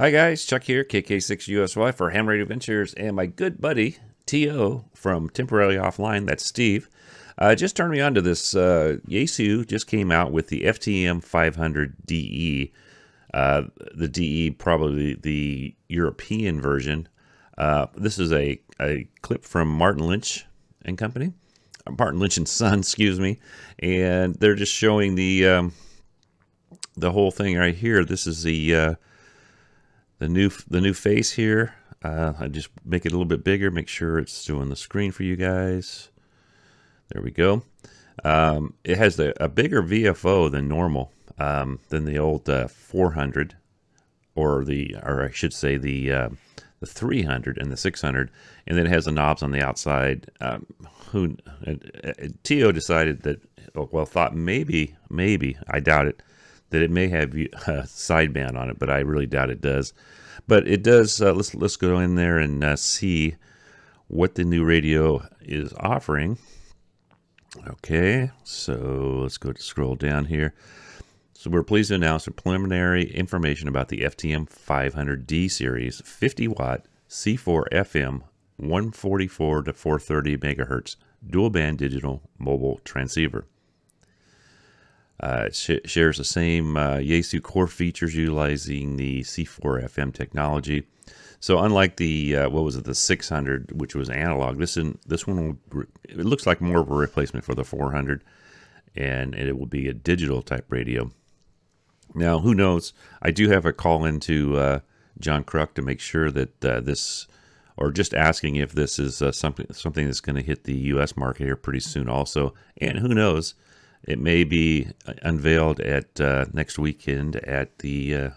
Hi guys, Chuck here, KK6USY for Ham Radio Ventures, and my good buddy TO from Temporarily Offline, that's Steve, uh, just turned me on to this. Uh, Yaesu just came out with the FTM 500 DE. Uh, the DE, probably the European version. Uh, this is a, a clip from Martin Lynch and Company, uh, Martin Lynch and Son, excuse me, and they're just showing the um, the whole thing right here. This is the uh, the new the new face here. Uh, I just make it a little bit bigger, make sure it's doing the screen for you guys. There we go. Um, it has the, a bigger VFO than normal, um, than the old uh, 400, or the, or I should say the uh, the 300 and the 600, and then it has the knobs on the outside. Um, who uh, uh TO decided that, well, thought maybe, maybe I doubt it that it may have a sideband on it, but I really doubt it does. But it does. Uh, let's let's go in there and uh, see what the new radio is offering. Okay, so let's go to scroll down here. So we're pleased to announce a preliminary information about the FTM 500D series 50 watt C4 FM 144 to 430 megahertz dual band digital mobile transceiver. Uh, it sh- shares the same uh, Yaesu core features utilizing the C4FM technology. So unlike the uh, what was it the 600, which was analog, this in, this one re- it looks like more of a replacement for the 400, and it will be a digital type radio. Now who knows? I do have a call into uh, John Kruk to make sure that uh, this, or just asking if this is uh, something something that's going to hit the U.S. market here pretty soon also, and who knows? It may be unveiled at uh, next weekend at the uh,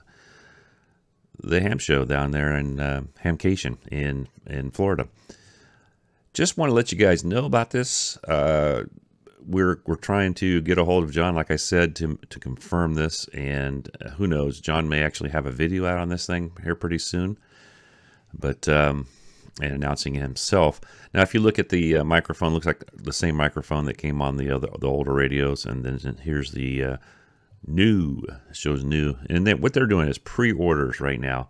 the ham show down there in uh, Hamcation in in Florida. Just want to let you guys know about this. Uh, we're we're trying to get a hold of John, like I said, to to confirm this, and uh, who knows, John may actually have a video out on this thing here pretty soon. But um, and announcing himself. Now, if you look at the uh, microphone, looks like the same microphone that came on the other the older radios, and then here's the uh, new shows new, and then what they're doing is pre-orders right now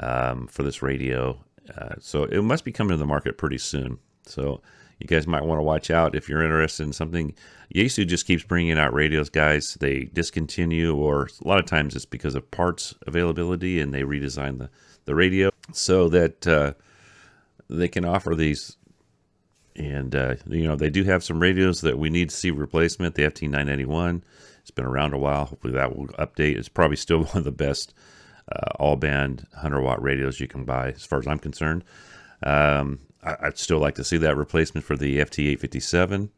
um, for this radio, uh, so it must be coming to the market pretty soon. So you guys might want to watch out if you're interested in something. Yaesu just keeps bringing out radios, guys. They discontinue, or a lot of times it's because of parts availability, and they redesign the the radio so that uh, they can offer these. And, uh, you know, they do have some radios that we need to see replacement. The FT991, it's been around a while. Hopefully that will update. It's probably still one of the best uh, all band 100 watt radios you can buy, as far as I'm concerned. Um, I, would still like to see that replacement for the FT857.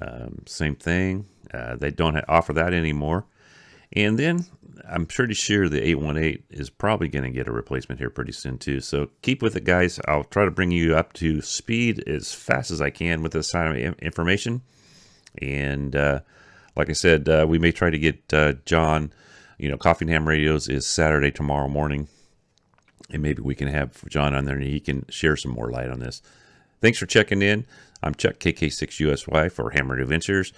Um, same thing. Uh, they don't offer that anymore. And then I'm pretty sure the 818 is probably going to get a replacement here pretty soon too. So keep with it, guys. I'll try to bring you up to speed as fast as I can with this kind of information. And uh, like I said, uh, we may try to get uh, John. You know, Coffee and Ham Radios is Saturday tomorrow morning, and maybe we can have John on there and he can share some more light on this. Thanks for checking in. I'm Chuck KK6USY for Ham Radio Ventures.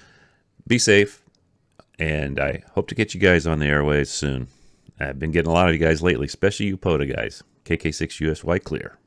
Be safe and I hope to get you guys on the airways soon. I've been getting a lot of you guys lately, especially you POTA guys. KK6USY Clear.